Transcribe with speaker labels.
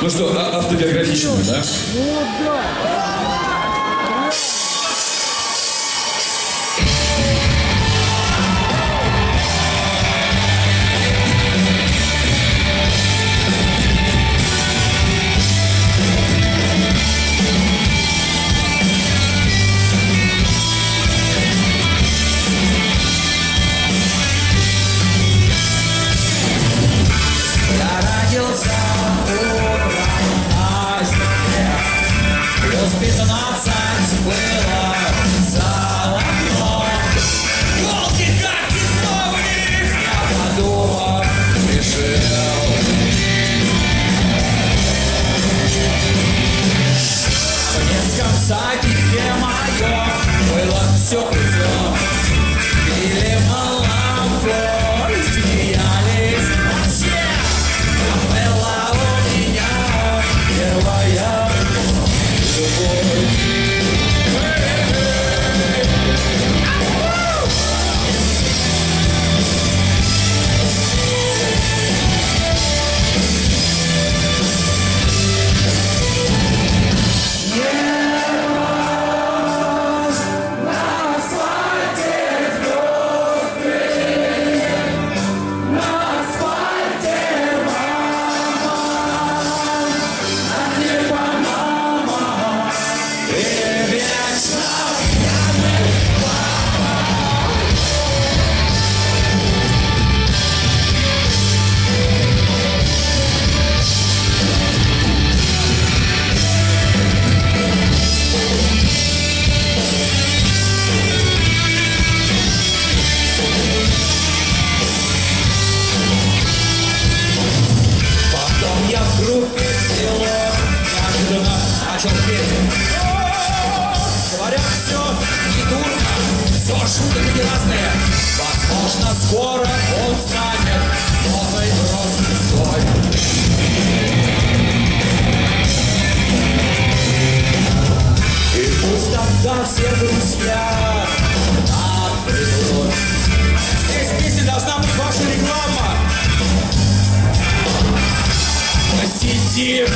Speaker 1: Ну что, а- автобиографичную, да?
Speaker 2: Начал петь. Говорят, все не дурно, все шутки разные. Возможно, скоро он станет новой рок-звездой. И пусть тогда все друзья отберут. Здесь песня должна быть ваша реклама. Мы сидим